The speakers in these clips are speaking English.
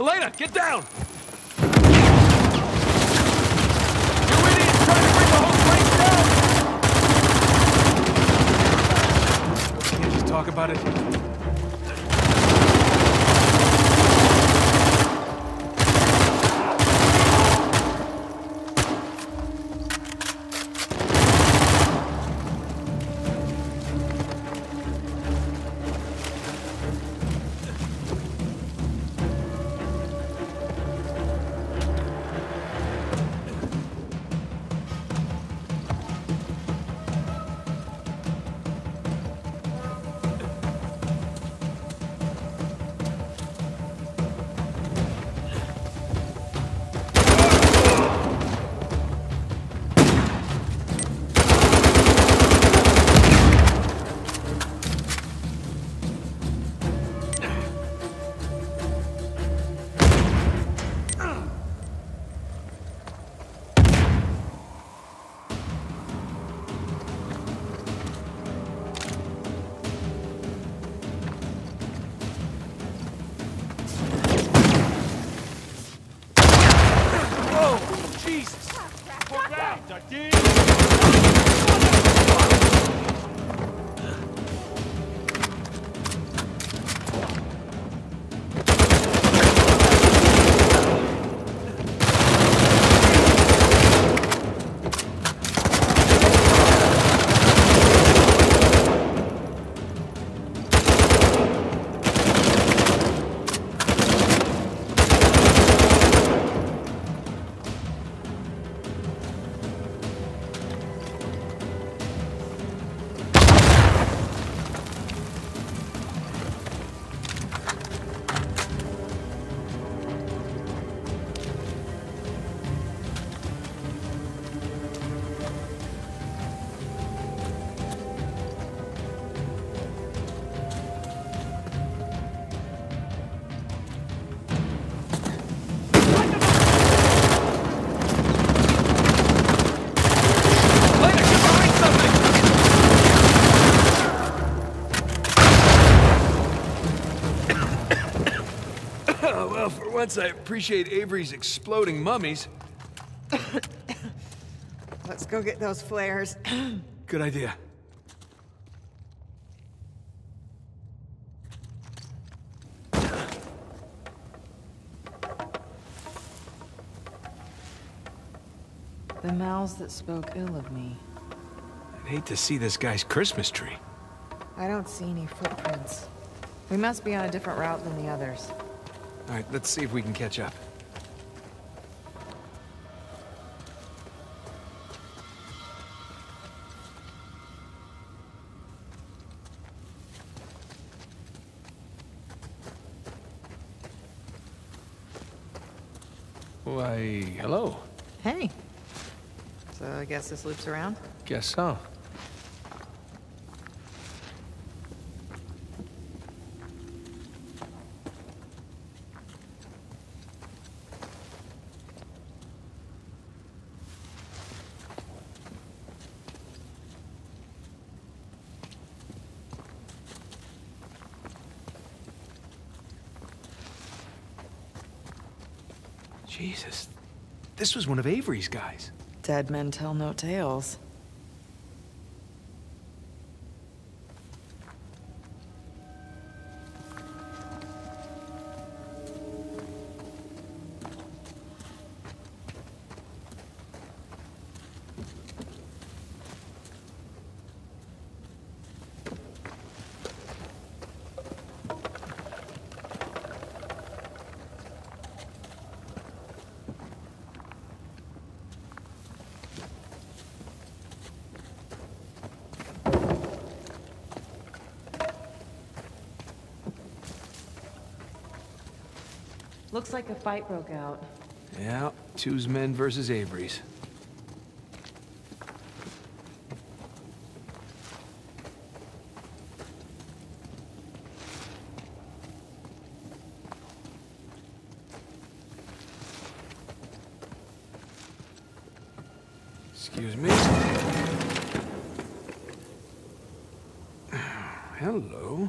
Elena, get down! Talk about it? Put well, for once I appreciate Avery's exploding mummies. Let's go get those flares. Good idea. the mouths that spoke ill of me. I'd hate to see this guy's Christmas tree. I don't see any footprints. We must be on a different route than the others. All right, let's see if we can catch up. Why, hello. Hey. So I guess this loops around? Guess so. Jesus. This was one of Avery's guys. Dead men tell no tales. Looks like a fight broke out. Yeah, Tew's men versus Avery's. Excuse me. Hello.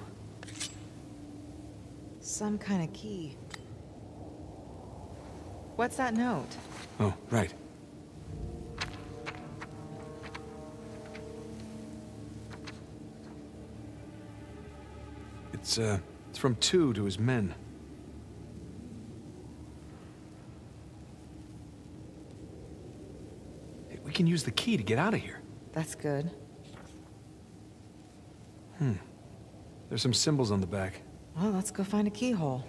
Some kind of key. What's that note? Oh, right. It's, uh, it's from Tew to his men. We can use the key to get out of here. That's good. Hmm. There's some symbols on the back. Well, let's go find a keyhole.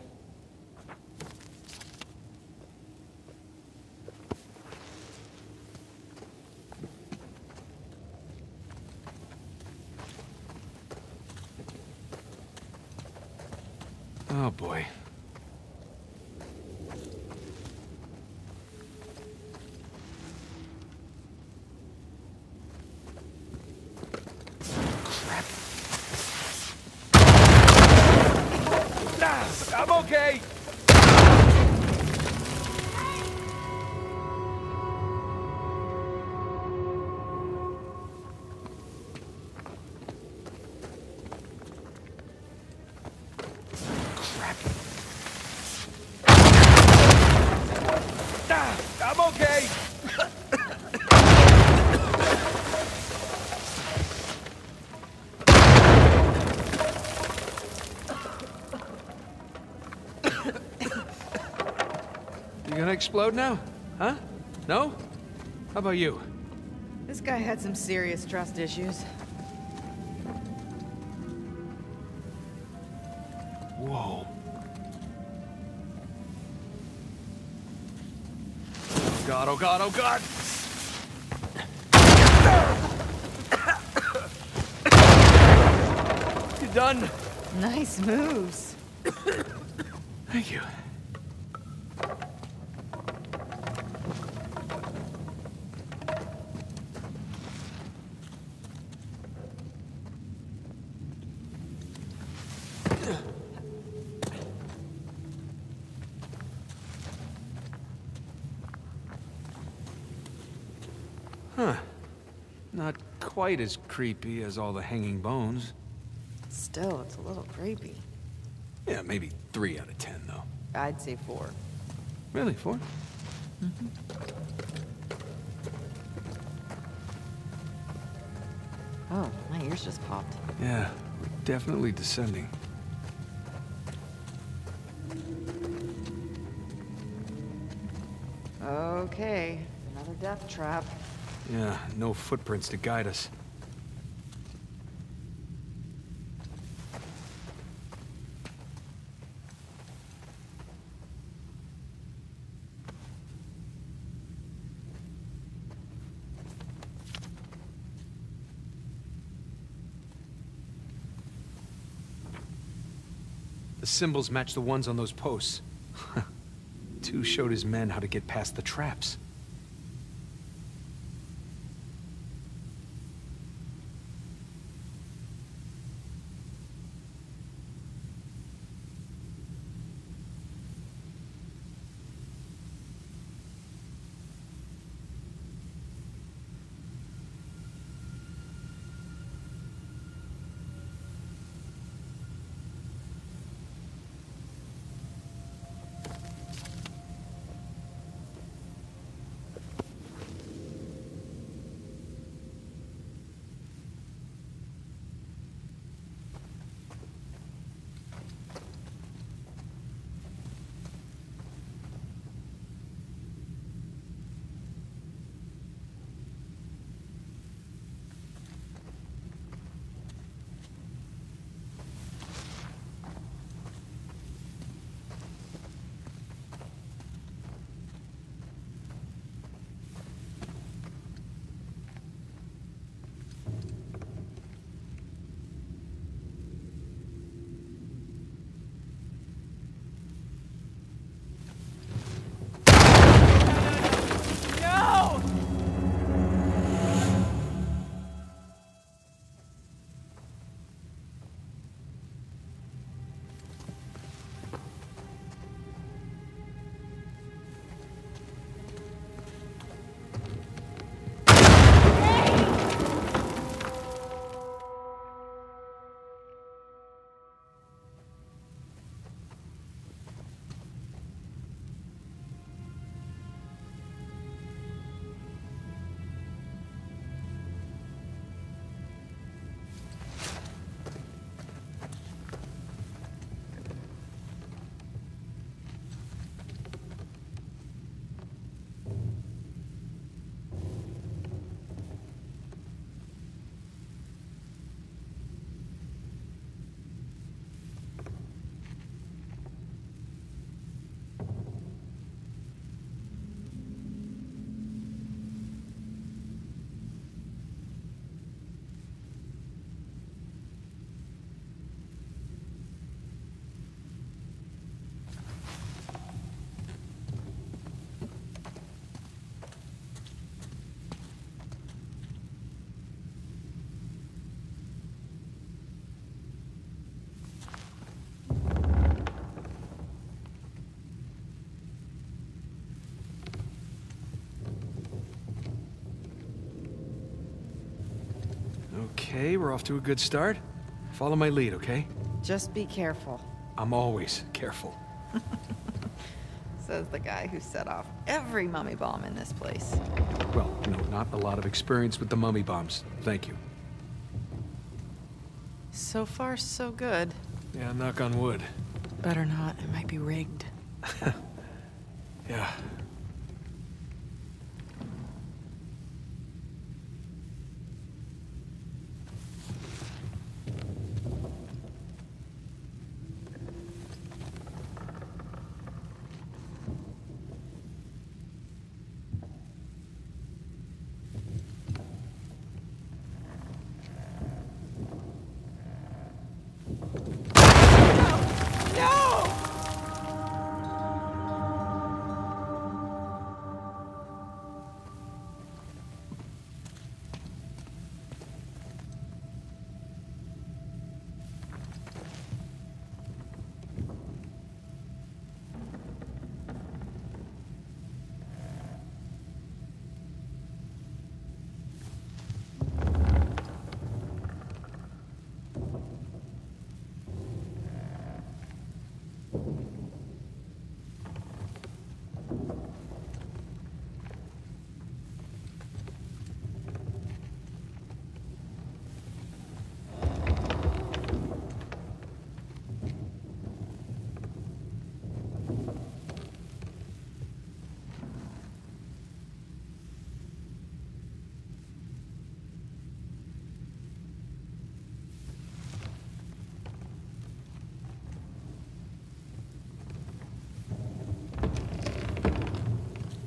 I'm okay. Explode now? Huh? No? How about you? This guy had some serious trust issues. Whoa. Oh god, oh god, oh god! You're done? Nice moves. Thank you. Huh. Not quite as creepy as all the hanging bones. Still, it's a little creepy. Yeah, maybe three out of ten, though. I'd say four. Really, 4 mm -hmm. Oh, my ears just popped. Yeah, we're definitely descending. Okay, another death trap. Yeah, no footprints to guide us. The symbols match the ones on those posts. Tew showed his men how to get past the traps. Okay, we're off to a good start. Follow my lead, okay? Just be careful, I'm always careful. says the guy who set off every mummy bomb in this place. Well, no, not a lot of experience with the mummy bombs. Thank you. So far, so good. Yeah, knock on wood. Better not, it might be rigged. Yeah.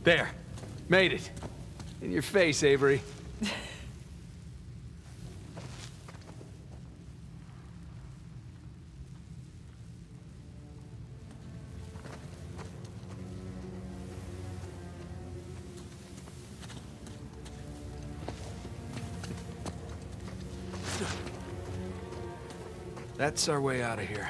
There. Made it. In your face, Avery. That's our way out of here.